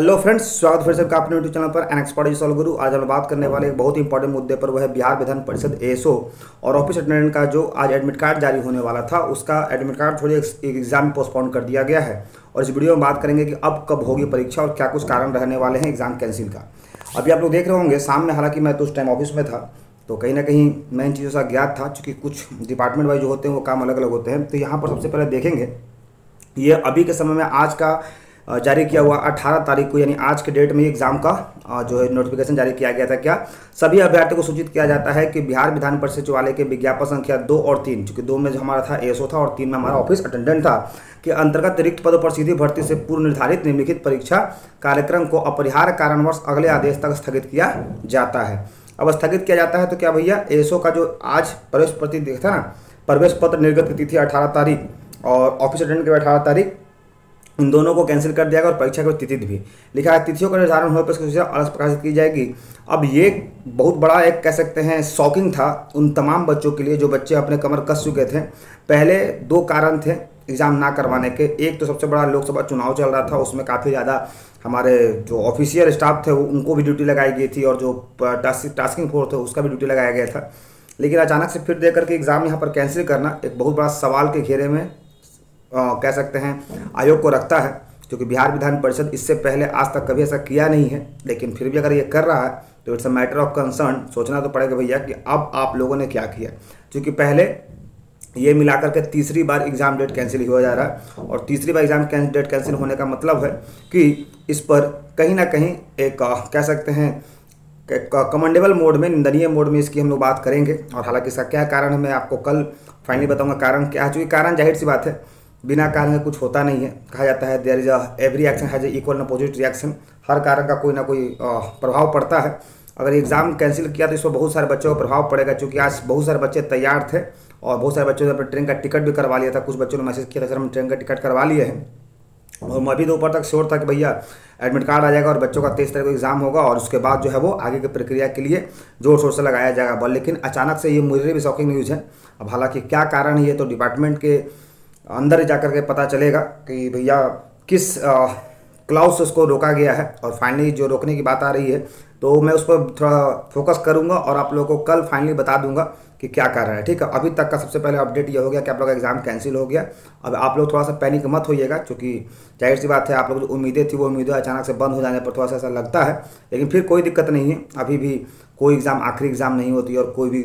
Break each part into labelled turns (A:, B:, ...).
A: Hello friends स्वागत फिर से आपका अपने यूट्यूब चैनल पर एन एक्सपर्ट सॉल गुरु आज हम बात करने वाले एक बहुत ही इंपॉर्टेंट मुद्दे पर, वह बिहार विधान परिषद एएसओ और ऑफ़िस अटेंडेंट का जो आज एडमिट कार्ड जारी होने वाला था, उसका एडमिट कार्ड थोड़ी एग्ज़ाम पोस्टपोन कर दिया गया है। और इस वीडियो में बात करेंगे कि अब कब होगी परीक्षा और क्या कुछ कारण रहने वाले हैं एग्ज़ाम कैंसिल का। अभी आप लोग देख रहे होंगे, सामने हालाँकि मैं तो उस टाइम ऑफ़िस में था तो कहीं ना कहीं मैं इन चीज़ों से ज्ञात था, चूँकि कुछ डिपार्टमेंट वाइज जो होते हैं वो काम अलग अलग होते हैं। तो यहाँ पर सबसे पहले देखेंगे, ये अभी के समय में आज का जारी किया हुआ 18 तारीख को, यानी आज के डेट में एग्ज़ाम का जो है नोटिफिकेशन जारी किया गया था। क्या सभी अभ्यर्थियों को सूचित किया जाता है कि बिहार विधान परिषद सचिवालय के विज्ञापन संख्या दो और तीन चूँकि दो में जो हमारा था एसओ था और तीन में हमारा ऑफ़िस अटेंडेंट था, कि अंतर्गत रिक्त पदों पर सीधी भर्ती से पूर्व निर्धारित निम्नलिखित परीक्षा कार्यक्रम को अपरिहार्य कारणवश अगले आदेश तक स्थगित किया जाता है। अब स्थगित किया जाता है तो क्या भैया एसओ का जो आज प्रवेश प्रति देखता ना, प्रवेश पत्र निर्गत की तिथि अठारह तारीख और ऑफ़िस अटेंडेंट की अठारह तारीख इन दोनों को कैंसिल कर दिया गया और परीक्षा की तिथि भी। लिखा है, तिथियों का निर्धारण होने पर सूचना अलग प्रकाशित की जाएगी। अब ये बहुत बड़ा एक कह सकते हैं शॉकिंग था उन तमाम बच्चों के लिए जो बच्चे अपने कमर कस चुके थे। पहले दो कारण थे एग्ज़ाम ना करवाने के। एक तो सबसे बड़ा लोकसभा चुनाव चल रहा था, उसमें काफ़ी ज़्यादा हमारे जो ऑफिशियल स्टाफ थे उनको भी ड्यूटी लगाई गई थी और जो टास्किंग फोर्स थे, उसका भी ड्यूटी लगाया गया था। लेकिन अचानक से फिर देख करके एग्ज़ाम यहाँ पर कैंसिल करना एक बहुत बड़ा सवाल के घेरे में कह सकते हैं, आयोग को रखता है, क्योंकि बिहार विधान परिषद इससे पहले आज तक कभी ऐसा किया नहीं है, लेकिन फिर भी अगर ये कर रहा है तो it's a matter of concern सोचना तो पड़ेगा भैया कि अब आप लोगों ने क्या किया। क्योंकि पहले ये मिलाकर के तीसरी बार एग्ज़ाम डेट कैंसिल हो जा रहा है, और तीसरी बार एग्ज़ाम डेट कैंसिल होने का मतलब है कि इस पर कहीं ना कहीं एक कह सकते हैं कमेंडेबल मोड में, निंदनीय मोड में इसकी हम लोग बात करेंगे, और हालाँकि इसका क्या कारण है, मैं आपको कल फाइनली बताऊँगा कारण क्या है, चूँकि कारण ज़ाहिर सी बात है बिना कारण के कुछ होता नहीं है। कहा जाता है there is a every action has equal and opposite reaction हर कारण का कोई ना कोई प्रभाव पड़ता है। अगर एग्ज़ाम कैंसिल किया तो इस पर बहुत सारे बच्चों को प्रभाव पड़ेगा, क्योंकि आज बहुत सारे बच्चे तैयार थे और बहुत सारे बच्चों ने अपने ट्रेन का टिकट भी करवा लिया था। कुछ बच्चों ने मैसेज किया था, सर, हम ट्रेन का टिकट करवा लिए हैं। और मैं भी ऊपर तक श्योर था कि भैया एडमिट कार्ड आ जाएगा और बच्चों का तेईस तारीख को एग्ज़ाम होगा और उसके बाद जो है वो आगे की प्रक्रिया के लिए ज़ोर शोर से लगाया जाएगा। लेकिन अचानक से ये मुझे भी शॉकिंग न्यूज़ है। अब हालाँकि क्या कारण है ये तो डिपार्टमेंट के अंदर जा कर के पता चलेगा कि भैया किस क्लाउड से उसको रोका गया है। और फाइनली जो रोकने की बात आ रही है तो मैं उस पर थोड़ा फोकस करूँगा और आप लोगों को कल फाइनली बता दूँगा कि क्या कर रहा है, ठीक है? अभी तक का सबसे पहले अपडेट ये हो गया कि आप लोग का एग्ज़ाम कैंसिल हो गया। अब आप लोग थोड़ा सा पैनिक मत होइएगा, क्योंकि ज़ाहिर सी बात है, आप लोग जो उम्मीदें थी, वो उम्मीदें अचानक से बंद हो जाने पर थोड़ा सा ऐसा लगता है। लेकिन फिर कोई दिक्कत नहीं है, अभी भी कोई एग्ज़ाम आखिरी एग्ज़ाम नहीं होती और कोई भी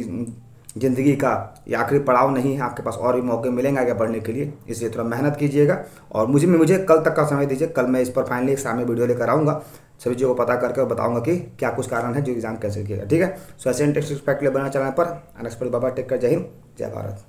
A: ज़िंदगी का ये आखिरी पड़ाव नहीं है, आपके पास और भी मौके मिलेंगे आगे बढ़ने के लिए। इसलिए थोड़ा मेहनत कीजिएगा और मुझे में, मुझे कल तक का समय दीजिए, कल मैं इस पर फाइनली एक सामने वीडियो लेकर आऊँगा। सभी चीज़ों को पता करके बताऊँगा कि क्या कुछ कारण है जो एग्ज़ाम कैसे किया ठीक है? सो ऐसे इंटरेस्ट रिस्पेक्ट ले बना चलाने पर। अनएक्सपर्ट बाबा टेक कर जय हिंद, जय भारत।